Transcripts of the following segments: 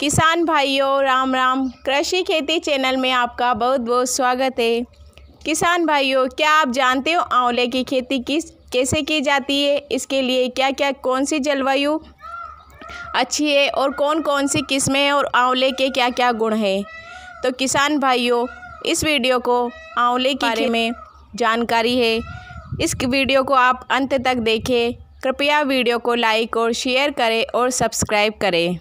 किसान भाइयों राम राम। कृषि खेती चैनल में आपका बहुत बहुत स्वागत है। किसान भाइयों क्या आप जानते हो आंवले की खेती किस कैसे की जाती है? इसके लिए क्या क्या कौन सी जलवायु अच्छी है और कौन कौन सी किस्में हैं और आंवले के क्या क्या गुण हैं? तो किसान भाइयों इस वीडियो को आंवले के बारे में जानकारी है। इस वीडियो को आप अंत तक देखें। कृपया वीडियो को लाइक और शेयर करें और सब्सक्राइब करें।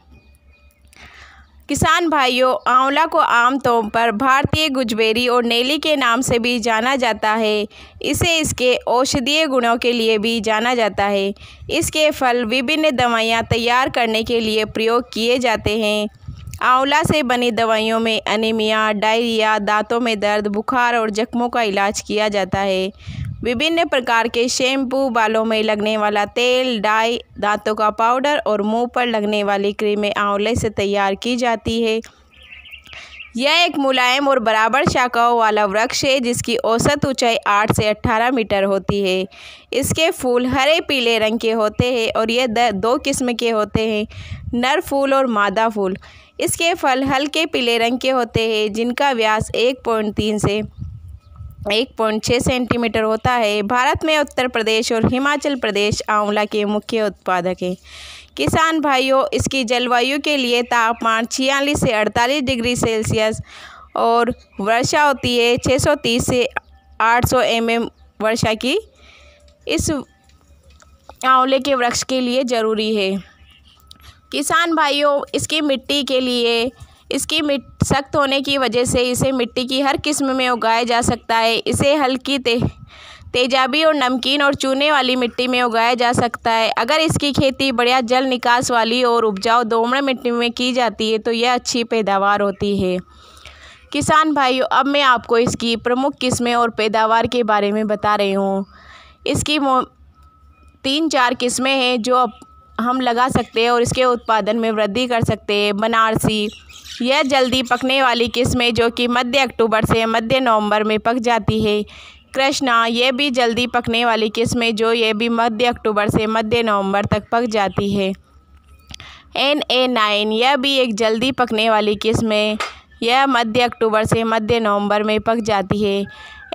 किसान भाइयों, आंवला को आमतौर पर भारतीय गुजबेरी और नेली के नाम से भी जाना जाता है। इसे इसके औषधीय गुणों के लिए भी जाना जाता है। इसके फल विभिन्न दवाइयाँ तैयार करने के लिए प्रयोग किए जाते हैं। आंवला से बनी दवाइयों में अनीमिया डायरिया, दांतों में दर्द, बुखार और जख्मों का इलाज किया जाता है। विभिन्न प्रकार के शैम्पू, बालों में लगने वाला तेल, डाई, दांतों का पाउडर और मुँह पर लगने वाली क्रीमें आंवले से तैयार की जाती है। यह एक मुलायम और बराबर शाखाओं वाला वृक्ष है, जिसकी औसत ऊंचाई आठ से अट्ठारह मीटर होती है। इसके फूल हरे, पीले रंग के होते हैं और ये दो किस्म के होते हैं, नर फूल और मादा फूल। इसके फल हल्के पीले रंग के होते हैं, जिनका व्यास एक पॉइंट तीन से एक पॉइंट छः सेंटीमीटर होता है। भारत में उत्तर प्रदेश और हिमाचल प्रदेश आंवला के मुख्य उत्पादक हैं। किसान भाइयों, इसकी जलवायु के लिए तापमान छियालीस से अड़तालीस डिग्री सेल्सियस और वर्षा होती है 630 से 800 एम वर्षा की। इस आंवले के वृक्ष के लिए ज़रूरी है। किसान भाइयों, इसकी मिट्टी के लिए इसकी मिट, सख्त होने की वजह से इसे मिट्टी की हर किस्म में उगाया जा सकता है। इसे हल्की ते, तेजाबी और नमकीन और चूने वाली मिट्टी में उगाया जा सकता है। अगर इसकी खेती बढ़िया जल निकास वाली और उपजाऊ दोमड़ मिट्टी में की जाती है तो यह अच्छी पैदावार होती है। किसान भाइयों, अब मैं आपको इसकी प्रमुख किस्में और पैदावार के बारे में बता रही हूँ। इसकी तीन चार किस्में हैं जो हम लगा सकते हैं और इसके उत्पादन में वृद्धि कर सकते हैं। बनारसी, यह जल्दी पकने वाली किस्में जो कि मध्य अक्टूबर से मध्य नवंबर में पक जाती है। कृष्णा ये भी जल्दी पकने वाली किस्में जो ये भी मध्य अक्टूबर से मध्य नवंबर तक पक जाती है। एन ए नाइन यह भी एक जल्दी पकने वाली किस्म है यह मध्य अक्टूबर से मध्य नवंबर में पक जाती है।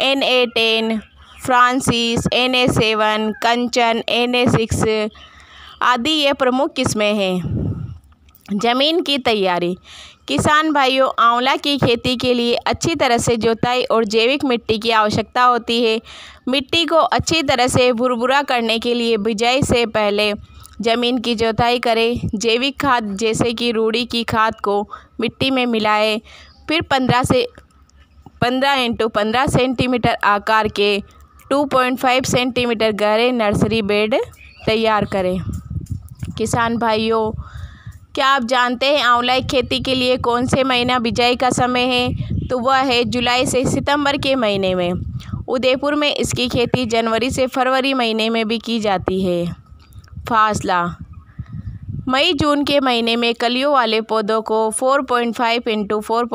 N A ten Francis N A seven Kanchan N A six आदि ये प्रमुख किस्में हैं। ज़मीन की तैयारी। किसान भाइयों, आंवला की खेती के लिए अच्छी तरह से जोताई और जैविक मिट्टी की आवश्यकता होती है। मिट्टी को अच्छी तरह से भुरभुरा करने के लिए बिजाई से पहले ज़मीन की जोताई करें। जैविक खाद जैसे कि रूढ़ी की खाद को मिट्टी में मिलाएँ। फिर पंद्रह से पंद्रह इंटू पंद्रह सेंटीमीटर आकार के टू पॉइंट फाइव सेंटीमीटर गहरे नर्सरी बेड तैयार करें। किसान भाइयों, क्या आप जानते हैं आंवला खेती के लिए कौन से महीना बिजाई का समय है? तो वह है जुलाई से सितंबर के महीने में। उदयपुर में इसकी खेती जनवरी से फरवरी महीने में भी की जाती है। फासला, मई जून के महीने में कलियों वाले पौधों को 4.5 point five into four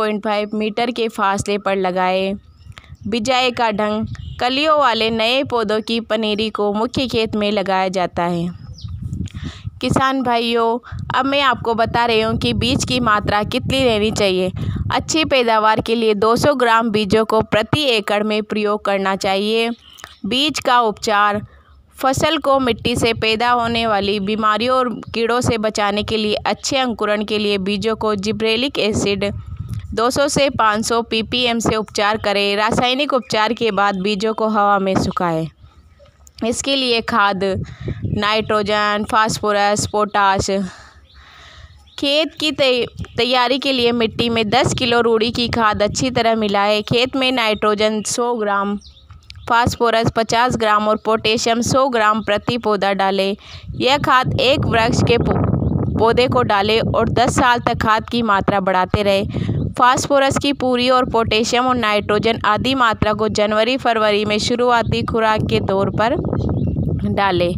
metre के फासले पर लगाएँ। बिजाई का ढंग कलियों वाले नए पौधों की पनीरी को मुख्य खेत में लगाया जाता है। किसान भाइयों, अब मैं आपको बता रही हूँ कि बीज की मात्रा कितनी रहनी चाहिए। अच्छी पैदावार के लिए 200 ग्राम बीजों को प्रति एकड़ में प्रयोग करना चाहिए। बीज का उपचार, फ़सल को मिट्टी से पैदा होने वाली बीमारियों और कीड़ों से बचाने के लिए अच्छे अंकुरण के लिए बीजों को जिब्रेलिक एसिड 200 से 500 ppm से उपचार करें। रासायनिक उपचार के बाद बीजों को हवा में सुखाएँ। इसके लिए खाद, नाइट्रोजन, फास्फोरस, पोटाश। खेत की तैयारी के लिए मिट्टी में 10 किलो रूढ़ी की खाद अच्छी तरह मिलाएँ। खेत में नाइट्रोजन 100 ग्राम, फास्फोरस 50 ग्राम और पोटेशियम 100 ग्राम प्रति पौधा डालें। यह खाद एक वृक्ष के पौधे को डालें और 10 साल तक खाद की मात्रा बढ़ाते रहें। फास्फोरस की पूरी और पोटेशियम और नाइट्रोजन आदि मात्रा को जनवरी, फरवरी में शुरुआती खुराक के तौर पर डालें।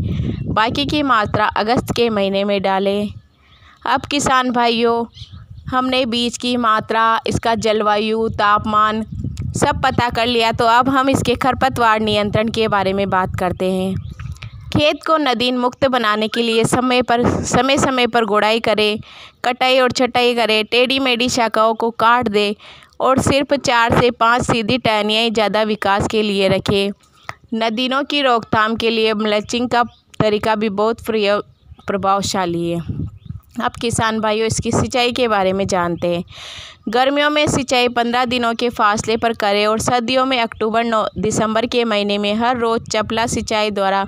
बाकी की मात्रा अगस्त के महीने में डालें। अब किसान भाइयों, हमने बीज की मात्रा, इसका जलवायु, तापमान सब पता कर लिया तो अब हम इसके खरपतवार नियंत्रण के बारे में बात करते हैं। खेत को नदीन मुक्त बनाने के लिए समय पर समय समय पर गुड़ाई करें, कटाई और छटाई करें टेढ़ी मेढ़ी शाखाओं को काट दें और सिर्फ़ चार से पाँच सीधी टहनियाँ ज़्यादा विकास के लिए रखें। नदीनों की रोकथाम के लिए मल्चिंग का तरीका भी बहुत प्रभावशाली है। अब किसान भाइयों, इसकी सिंचाई के बारे में जानते हैं। गर्मियों में सिंचाई पंद्रह दिनों के फासले पर करें और सर्दियों में अक्टूबर, नौ दिसंबर के महीने में हर रोज़ चपला सिंचाई द्वारा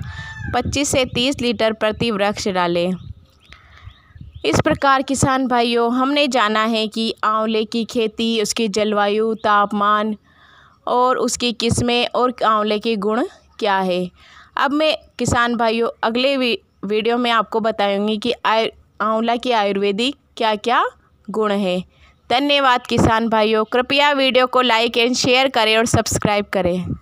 पच्चीस से तीस लीटर प्रति वृक्ष डालें। इस प्रकार, किसान भाइयों, हमने जाना है कि आंवले की खेती, उसकी जलवायु, तापमान और उसकी किस्में और आंवले के गुण क्या है। अब मैं, किसान भाइयों, अगले वीडियो में आपको बताऊँगी कि आयु, आंवला की आयुर्वेदिक क्या क्या गुण है। धन्यवाद, किसान भाइयों। कृपया वीडियो को लाइक एंड शेयर करें और सब्सक्राइब करें।